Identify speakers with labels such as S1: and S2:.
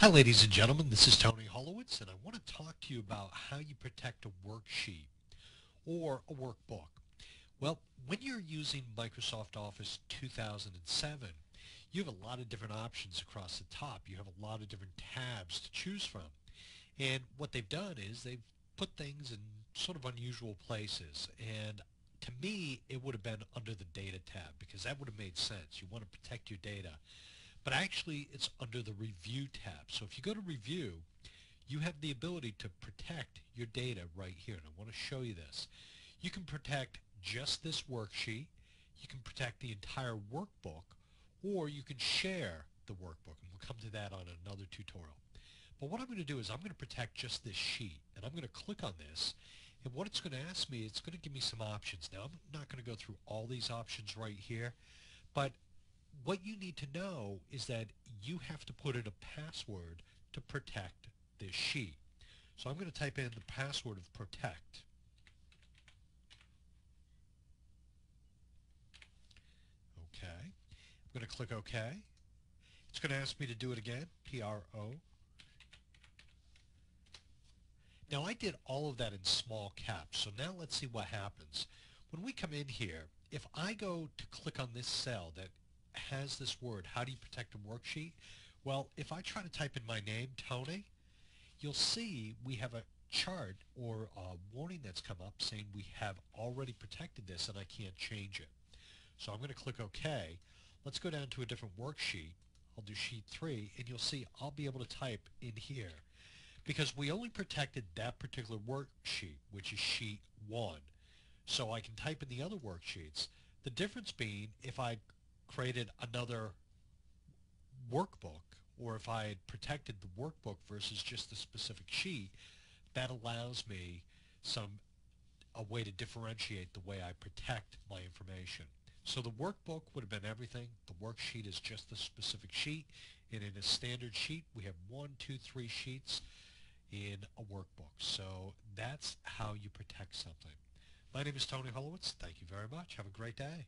S1: Hi ladies and gentlemen, this is Tony Holowitz and I want to talk to you about how you protect a worksheet or a workbook. Well, when you're using Microsoft Office 2007, you have a lot of different options across the top. You have a lot of different tabs to choose from. And what they've done is they've put things in sort of unusual places. And to me, it would have been under the Data tab because that would have made sense. You want to protect your data but actually it's under the Review tab. So if you go to Review, you have the ability to protect your data right here. And I want to show you this. You can protect just this worksheet, you can protect the entire workbook, or you can share the workbook. And we'll come to that on another tutorial. But what I'm going to do is I'm going to protect just this sheet. And I'm going to click on this. And what it's going to ask me, it's going to give me some options. Now, I'm not going to go through all these options right here. But what you need to know is that you have to put in a password to protect this sheet. So I'm going to type in the password of protect. Okay. I'm going to click OK. It's going to ask me to do it again, P-R-O. Now I did all of that in small caps, so now let's see what happens. When we come in here, if I go to click on this cell that has this word, how do you protect a worksheet? Well, if I try to type in my name, Tony, you'll see we have a chart or a warning that's come up saying we have already protected this and I can't change it. So I'm going to click OK. Let's go down to a different worksheet. I'll do sheet 3 and you'll see I'll be able to type in here because we only protected that particular worksheet which is sheet 1. So I can type in the other worksheets. The difference being if I created another workbook or if I had protected the workbook versus just the specific sheet, that allows me some a way to differentiate the way I protect my information. So the workbook would have been everything. The worksheet is just the specific sheet. And in a standard sheet, we have one, two, three sheets in a workbook. So that's how you protect something. My name is Tony Holowitz. Thank you very much. Have a great day.